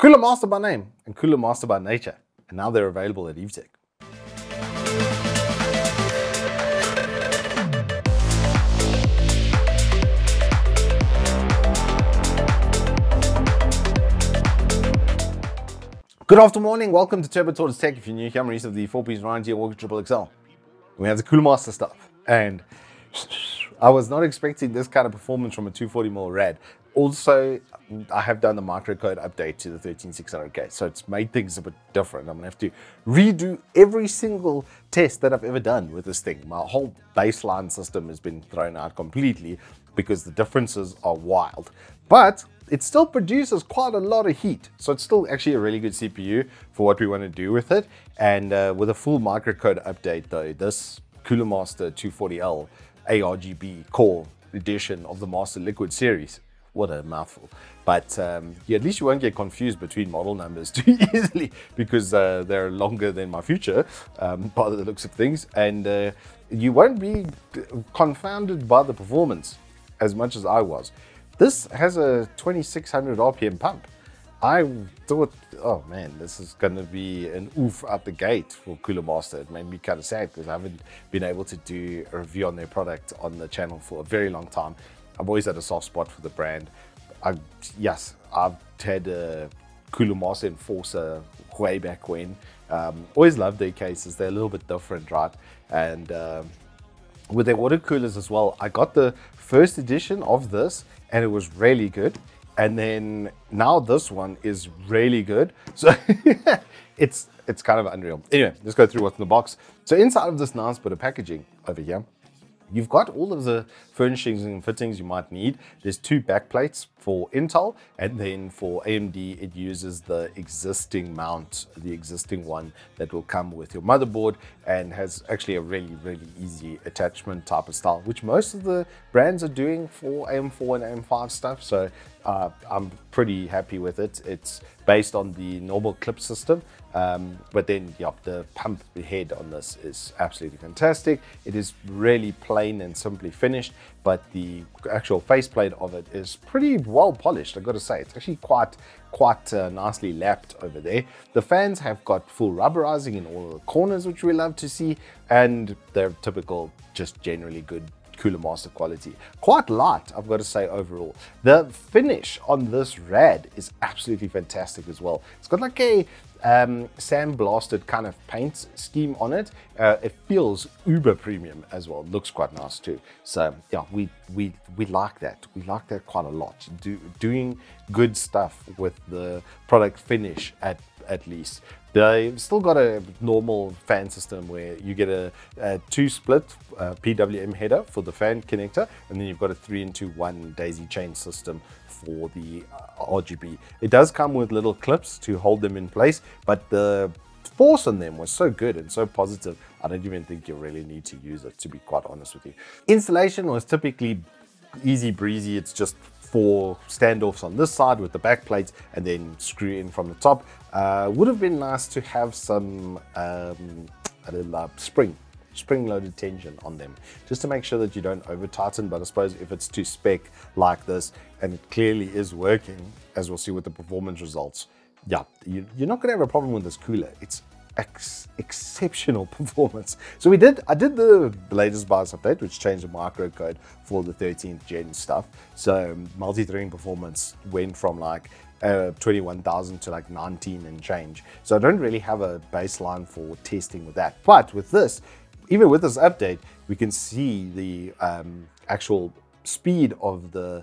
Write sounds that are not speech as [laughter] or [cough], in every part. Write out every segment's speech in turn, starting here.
Cooler Master by name and Cooler Master by nature. And now they're available at Evetech. Good afternoon, welcome to Turbo Tortoise Tech. If you're new here, I'm Reese of the 4-piece Ryan G Walker Triple XL. We have the Cooler Master stuff. And [laughs] I was not expecting this kind of performance from a 240mm rad. Also, I have done the microcode update to the 13600K, so it's made things a bit different. I'm gonna have to redo every single test that I've ever done with this thing. My whole baseline system has been thrown out completely because the differences are wild. But it still produces quite a lot of heat. So it's still actually a really good CPU for what we want to do with it. And uh, with a full microcode update though, this Cooler Master 240L ARGB core edition of the Master Liquid series what a mouthful. But um, yeah, at least you won't get confused between model numbers [laughs] too easily because uh, they're longer than my future um, by the looks of things. And uh, you won't be confounded by the performance as much as I was. This has a 2600 RPM pump. I thought, oh man, this is going to be an oof out the gate for Cooler Master. It made me kind of sad because I haven't been able to do a review on their product on the channel for a very long time. I've always had a soft spot for the brand. I, yes, I've had a Cooler Master Enforcer way back when. Um, always loved their cases. They're a little bit different, right? And um, with their water coolers as well, I got the first edition of this and it was really good. And then now this one is really good. So [laughs] it's it's kind of unreal. Anyway, let's go through what's in the box. So inside of this nice bit of packaging over here, You've got all of the furnishings and fittings you might need. There's two backplates for Intel, and then for AMD, it uses the existing mount, the existing one that will come with your motherboard and has actually a really, really easy attachment type of style, which most of the brands are doing for AM4 and AM5 stuff. So uh, I'm pretty happy with it. It's based on the normal clip system, um, but then, yeah, the pump head on this is absolutely fantastic. It is really plain and simply finished, but the actual faceplate of it is pretty well polished. I've got to say, it's actually quite, quite uh, nicely lapped over there. The fans have got full rubberizing in all the corners, which we love to see, and they're typical, just generally good Cooler Master quality. Quite light, I've got to say overall. The finish on this rad is absolutely fantastic as well. It's got like a um, sandblasted kind of paint scheme on it. Uh, it feels uber premium as well. looks quite nice too. So yeah, we we we like that. We like that quite a lot. Do, doing good stuff with the product finish at at least. They've still got a normal fan system where you get a, a two split uh, PWM header for the fan connector, and then you've got a three into one daisy chain system for the uh, RGB. It does come with little clips to hold them in place, but the force on them was so good and so positive, I don't even think you really need to use it, to be quite honest with you. Installation was typically easy breezy. It's just four standoffs on this side with the back plates and then screw in from the top. Uh, would have been nice to have some um, little uh, spring spring-loaded tension on them, just to make sure that you don't over tighten. But I suppose if it's to spec like this, and it clearly is working, as we'll see with the performance results, yeah, you, are not gonna have a problem with this cooler. It's ex exceptional [laughs] performance. So we did, I did the latest BIOS update, which changed the microcode for the 13th gen stuff. So multi-threading performance went from like uh, 21,000 to like 19 and change. So I don't really have a baseline for testing with that. But with this, even with this update, we can see the um, actual speed of the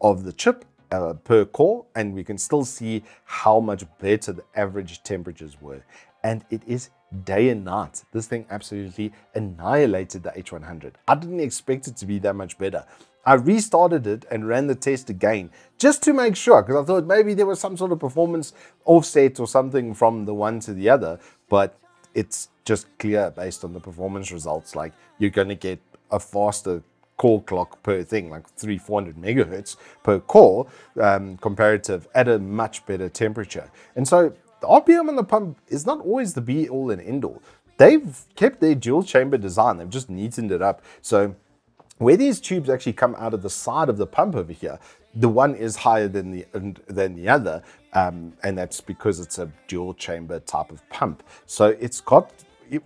of the chip uh, per core, and we can still see how much better the average temperatures were. And it is day and night. This thing absolutely annihilated the H100. I didn't expect it to be that much better. I restarted it and ran the test again just to make sure because I thought maybe there was some sort of performance offset or something from the one to the other, but it's just clear based on the performance results. Like you're going to get a faster core clock per thing, like three, 400 megahertz per core um, comparative at a much better temperature. And so the RPM on the pump is not always the be all and end all. They've kept their dual chamber design. They've just neatened it up. So where these tubes actually come out of the side of the pump over here, the one is higher than the than the other, um, and that's because it's a dual chamber type of pump. So it's got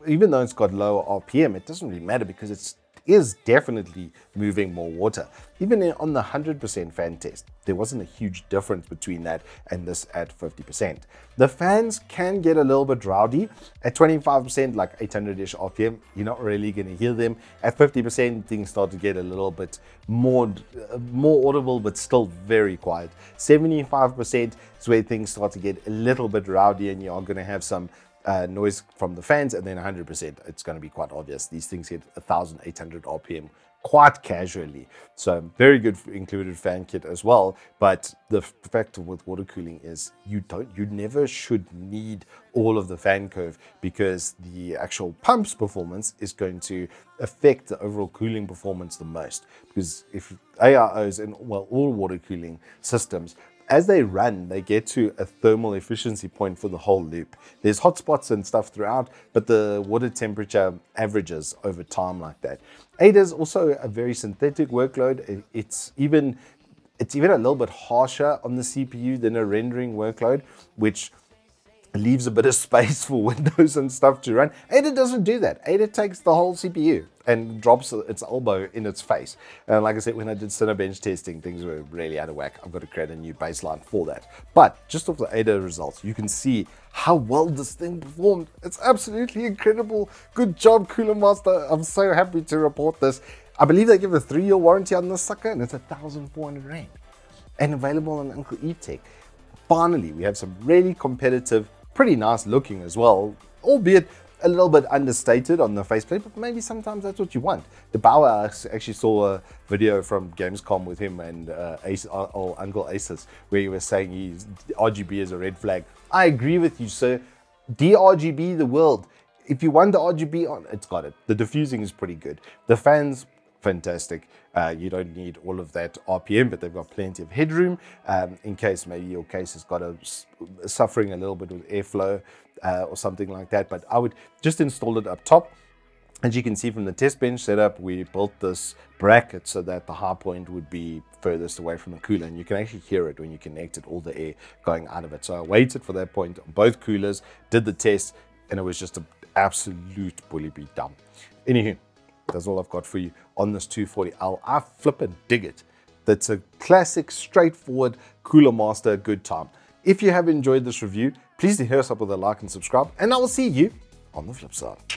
even though it's got lower RPM, it doesn't really matter because it's is definitely moving more water. Even on the 100% fan test, there wasn't a huge difference between that and this at 50%. The fans can get a little bit rowdy. At 25%, like 800-ish RPM, you're not really going to hear them. At 50%, things start to get a little bit more, uh, more audible, but still very quiet. 75% is where things start to get a little bit rowdy and you are going to have some uh, noise from the fans, and then 100%, it's going to be quite obvious. These things hit 1,800 RPM quite casually. So very good included fan kit as well. But the fact with water cooling is you don't, you never should need all of the fan curve because the actual pump's performance is going to affect the overall cooling performance the most. Because if AIOs and well, all water cooling systems as they run, they get to a thermal efficiency point for the whole loop. There's hotspots and stuff throughout, but the water temperature averages over time like that. AIDA is also a very synthetic workload. It's even it's even a little bit harsher on the CPU than a rendering workload, which leaves a bit of space for [laughs] windows and stuff to run. AIDA doesn't do that. AIDA takes the whole CPU and drops its elbow in its face. And like I said, when I did Cinebench testing, things were really out of whack. I've got to create a new baseline for that. But just off the AIDA results, you can see how well this thing performed. It's absolutely incredible. Good job, Cooler Master. I'm so happy to report this. I believe they give a three-year warranty on this sucker, and it's a 1,400 rand. And available on Uncle Evetech. Finally, we have some really competitive pretty nice looking as well, albeit a little bit understated on the faceplate, but maybe sometimes that's what you want. der8auer actually saw a video from Gamescom with him and uh, Ace, uh, or Uncle Aces, where he was saying he's, RGB is a red flag. I agree with you, sir. DRGB the world. If you want the RGB on, it's got it. The diffusing is pretty good. The fans, fantastic. Uh, you don't need all of that RPM, but they've got plenty of headroom um, in case maybe your case has got a suffering a little bit with airflow uh, or something like that. But I would just install it up top. As you can see from the test bench setup, we built this bracket so that the high point would be furthest away from the cooler. And you can actually hear it when you connect all the air going out of it. So I waited for that point on both coolers, did the test, and it was just an absolute bully beat down. Anywho, that's all I've got for you on this 240L. I flip and dig it. That's a classic, straightforward, Cooler Master good time. If you have enjoyed this review, please hit us up with a like and subscribe, and I will see you on the flip side.